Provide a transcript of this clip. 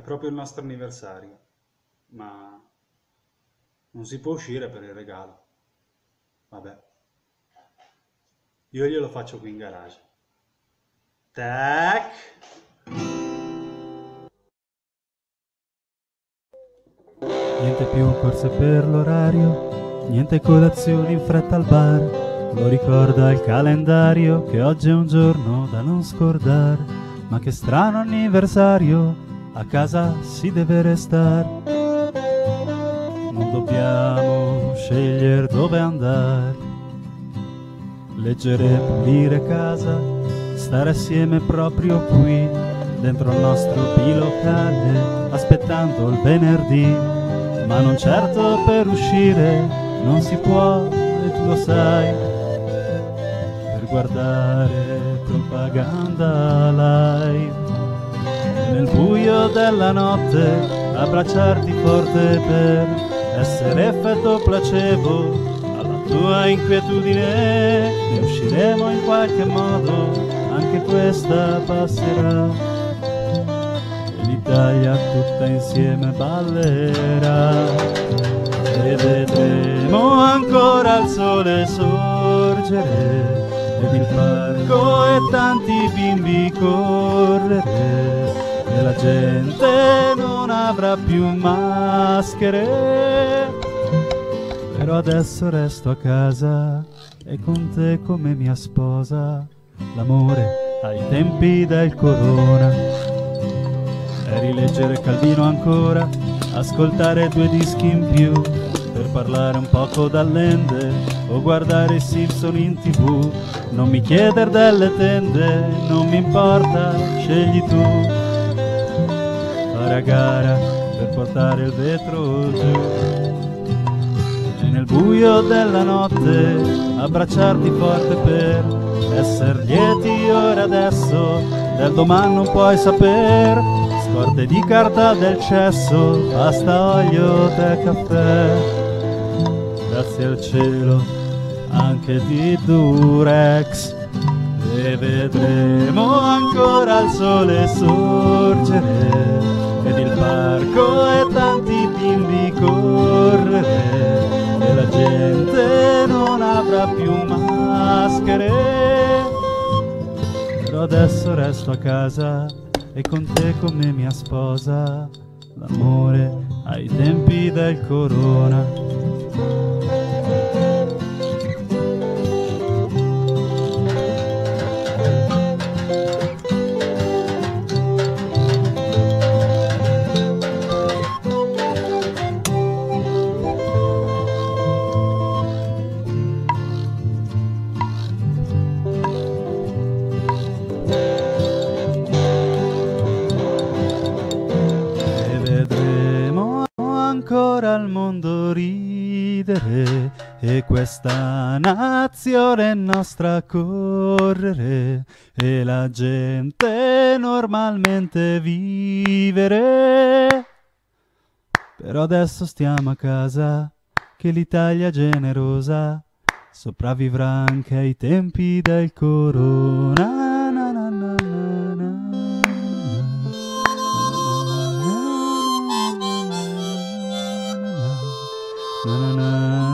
È proprio il nostro anniversario, ma non si può uscire per il regalo. Vabbè. Io glielo faccio qui in garage. Tac! Niente più corse per l'orario, niente colazioni in fretta al bar. Lo ricorda il calendario che oggi è un giorno da non scordare. Ma che strano anniversario, a casa si deve restare. Non dobbiamo scegliere dove andare. Leggere pulire casa, stare assieme proprio qui, dentro il nostro bilocale, aspettando il venerdì ma non certo per uscire, non si può e tu lo sai, per guardare propaganda live. Nel buio della notte abbracciarti forte per essere effetto placebo. Alla tua inquietudine, ne usciremo in qualche modo, anche questa passerà. l'Italia tutta insieme ballerà. E vedremo ancora il sole sorgere ed il parco e tanti bimbi correre la gente non avrà più maschere però adesso resto a casa e con te come mia sposa l'amore ai tempi del corona e rileggere Calvino ancora, ascoltare due dischi in più, per parlare un poco dall'ende o guardare i Simpson in tv. Non mi chieder delle tende, non mi importa, scegli tu. A gara per portare il vetro giù. E nel buio della notte abbracciarti forte per essere lieti ora adesso, del domani non puoi saper Scorte di carta del cesso, pasta, olio, tè, caffè. Grazie al cielo, anche di Durex. E vedremo ancora il sole sorgere ed il parco e tanti bimbi correre e la gente non avrà più maschere. Però adesso resto a casa e con te come mia sposa, l'amore ai tempi del corona. Al mondo ridere e questa nazione nostra correre e la gente normalmente vivere. Però adesso stiamo a casa che l'Italia generosa sopravvivrà anche ai tempi del corona. na na na.